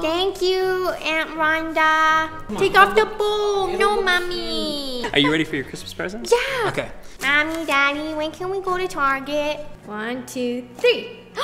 Thank you, Aunt Rhonda. Take off the bowl. No, mommy. Are you ready for your Christmas presents? Yeah. Okay. Mommy, Daddy, when can we go to Target? One, two, three.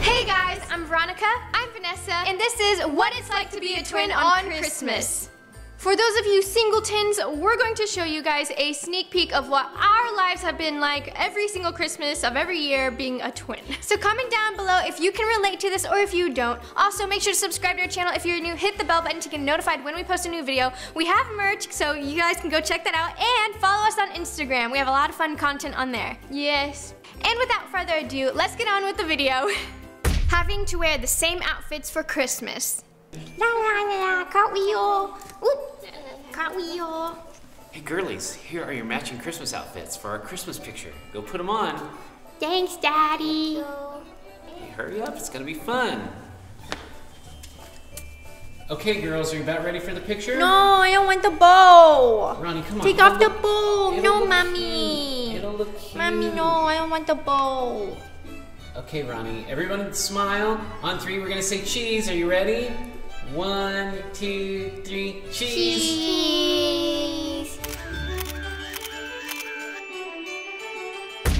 hey guys, I'm Veronica. I'm Vanessa. And this is What It's Like to Be a Twin on Christmas. For those of you singletons, we're going to show you guys a sneak peek of what our lives have been like every single Christmas of every year being a twin. So comment down below if you can relate to this or if you don't. Also, make sure to subscribe to our channel if you're new. Hit the bell button to get notified when we post a new video. We have merch, so you guys can go check that out. And follow us on Instagram. We have a lot of fun content on there. Yes. And without further ado, let's get on with the video. Having to wear the same outfits for Christmas. La la la la, cartwheel. Oop, cartwheel. Hey girlies, here are your matching Christmas outfits for our Christmas picture. Go put them on. Thanks, Daddy. Hey, hurry up, it's gonna be fun. Okay, girls, are you about ready for the picture? No, I don't want the bow. Ronnie, come on. Take off the bow. No, mommy. It'll look cute. Mommy, no, I don't want the bow. Okay, Ronnie, everyone smile. On three, we're gonna say cheese. Are you ready? One, two, three, cheese. Cheese.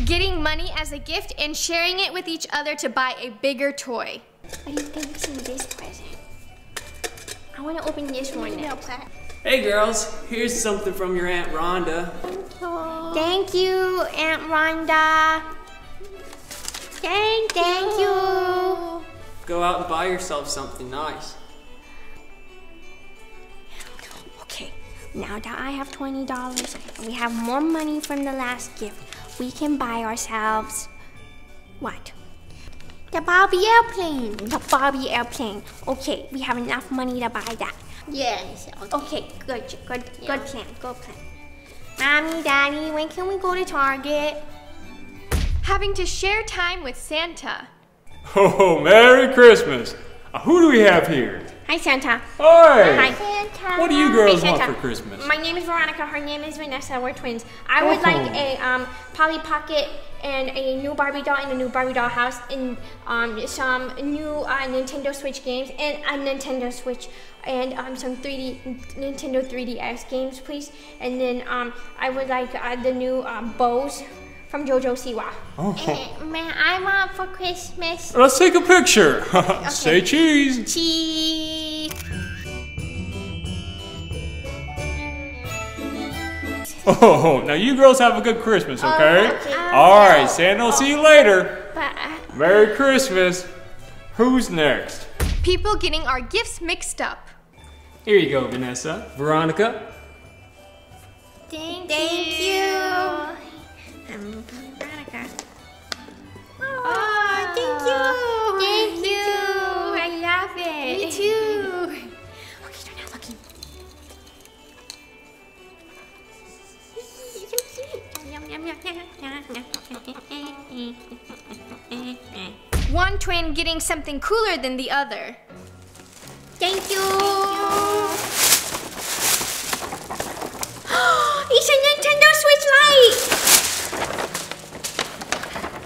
Getting money as a gift and sharing it with each other to buy a bigger toy. What do you think's in this present? I want to open this one next. Hey girls, here's something from your Aunt Rhonda. Thank you, Aunt Rhonda. Thank, Thank you. Go out and buy yourself something nice. Now that I have $20 and we have more money from the last gift, we can buy ourselves what? The Barbie airplane. The Barbie airplane. Okay, we have enough money to buy that. Yes. Okay, good, good, good plan, good plan. Mommy, Daddy, when can we go to Target? Having to share time with Santa. Oh, Merry Christmas! Uh, who do we have here? Hi, Santa. Hi! Hi, Santa. What do you girls Hi, want Santa. for Christmas? My name is Veronica. Her name is Vanessa. We're twins. I would like Oh. a um, Polly Pocket and a new Barbie doll in a new Barbie doll house and um, some new uh, Nintendo Switch games and a Nintendo Switch and um, some 3D Nintendo 3DS games, please. And then um, I would like uh, the new um, bows from JoJo Siwa. Oh. man, I want for Christmas Let's take a picture. okay. Say cheese. cheese. Oh, now you girls have a good Christmas, okay? okay. All right, Santa will see you later. But uh, Merry Christmas. Who's next? People getting our gifts mixed up. Here you go, Vanessa. Veronica. Thank, Thank you. I'm Veronica. One twin getting something cooler than the other. Thank you. it's a Nintendo Switch Lite.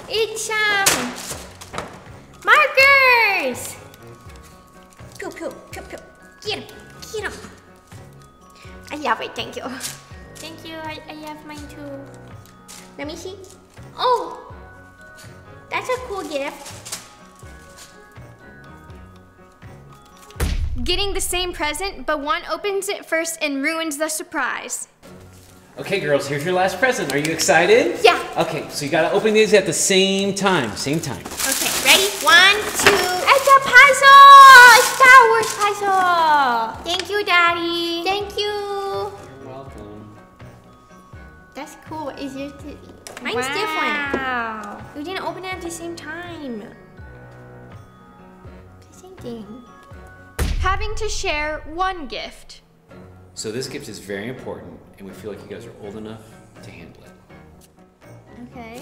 It's um markers. Pew pew pew pew. Get 'em, get 'em. I love it. Thank you. Thank you. I, I love mine too. Let me see. Oh, that's a cool gift. Getting the same present, but one opens it first and ruins the surprise. Okay, girls, here's your last present. Are you excited? Yeah. Okay, so you gotta open these at the same time. Same time. Okay, ready? One, two. It's a puzzle! A Star Wars puzzle! Thank you, Daddy. Thank you. You're welcome. That's cool. Is yours? Mine's Wow. different. We didn't open it at the same time. The same thing. Having to share one gift. So this gift is very important, and we feel like you guys are old enough to handle it. Okay.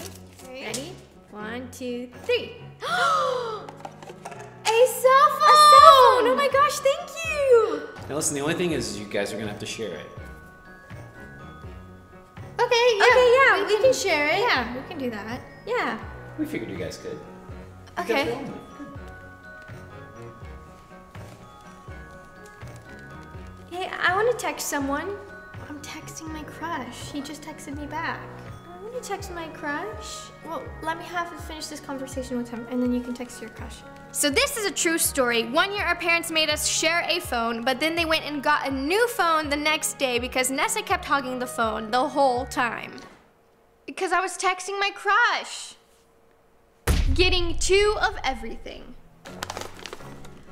Ready? One, two, three. A cell phone! A cell phone! Oh my gosh, thank you! Now listen, the only thing is you guys are gonna have to share it. Okay, yeah. Okay, yeah. We, we can, can, share it. Yeah, we can do that. Yeah. We figured you guys could. Okay. Hey, I want to text someone. I'm texting my crush. He just texted me back. I want to text my crush. Well, let me have to finish this conversation with him, and then you can text your crush. So this is a true story. One year our parents made us share a phone, but then they went and got a new phone the next day because Nessa kept hogging the phone the whole time. Because I was texting my crush. Getting two of everything.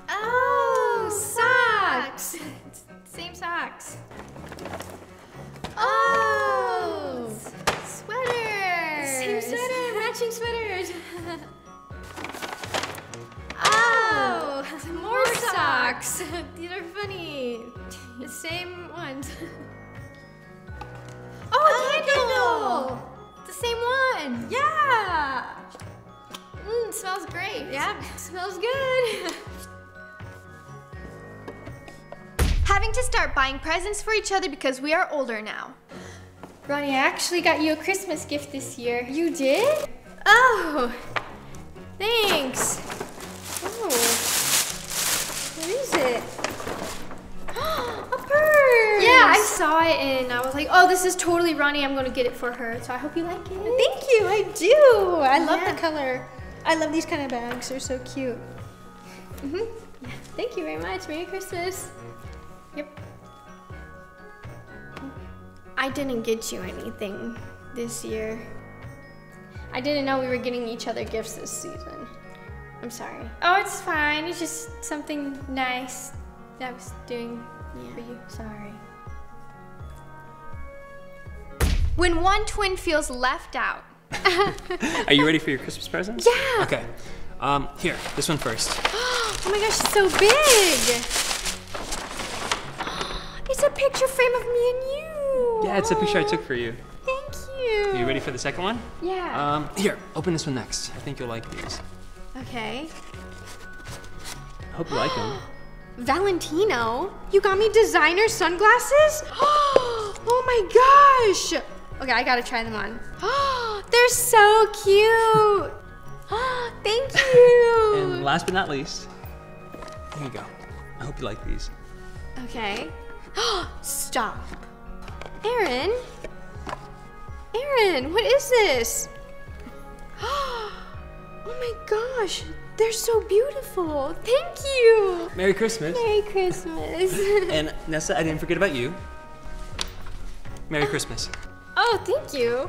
Oh, socks. Same socks. Sweaters. oh, more socks. These are funny. The same ones. Oh, candle. The same one. Yeah. Mm, smells great. Yeah, smells good. Having to start buying presents for each other because we are older now. Ronnie, I actually got you a Christmas gift this year. You did? Oh, thanks. Oh, what is it? a purse. Yeah, I saw it and I was like, oh, this is totally Ronnie. I'm gonna get it for her. So I hope you like it. Thank you, I do. I love Yeah. the color. I love these kind of bags. They're so cute. Mm -hmm. Yeah, thank you very much. Merry Christmas. Yep. I didn't get you anything this year. I didn't know we were getting each other gifts this season. I'm sorry. Oh, it's fine. It's just something nice that I was doing for you. Sorry. When one twin feels left out. Are you ready for your Christmas presents? Yeah. Okay. Um, here, this one first. Oh my gosh, it's so big! It's a picture frame of me and you! Yeah, it's a picture I took for you. Are you ready for the second one? Yeah. Um, here, open this one next. I think you'll like these. okay. I hope you like them. Valentino, you got me designer sunglasses? Oh my gosh! Okay, I gotta try them on. They're so cute! Thank you! And last but not least, here you go. I hope you like these. Okay. Stop. Aaron? Aaron, what is this? Oh my gosh, they're so beautiful. Thank you. Merry Christmas. Merry Christmas. And Nessa, I didn't forget about you. Merry oh. Christmas. oh, thank you.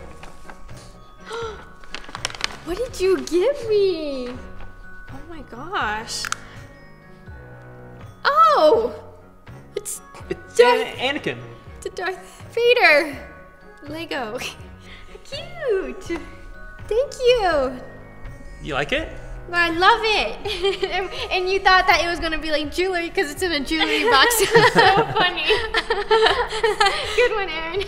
What did you give me? Oh my gosh. Oh! It's It's Darth- An- Anakin. the Darth Vader Lego. Cute. Thank you. You like it? I love it. and, and you thought that it was gonna be like jewelry because it's in a jewelry box. so funny. Good one, Aaron.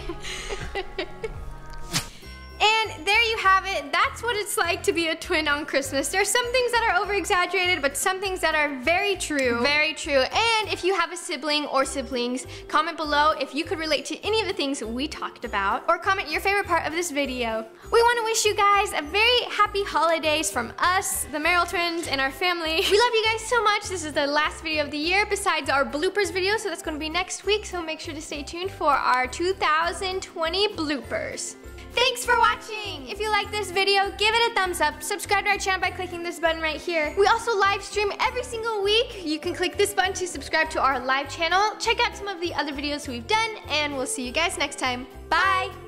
You have it. That's what it's like to be a twin on Christmas. There are some things that are over exaggerated, but some things that are very true. Very true. And if you have a sibling or siblings, comment below if you could relate to any of the things we talked about, or comment your favorite part of this video. We want to wish you guys a very happy holidays from us, the Merrell twins, and our family. We love you guys so much. This is the last video of the year besides our bloopers video, so that's going to be next week. So make sure to stay tuned for our 2020 bloopers. Thanks for watching! If you like this video, give it a thumbs up. Subscribe to our channel by clicking this button right here. We also live stream every single week. You can click this button to subscribe to our live channel. Check out some of the other videos we've done, and we'll see you guys next time. Bye!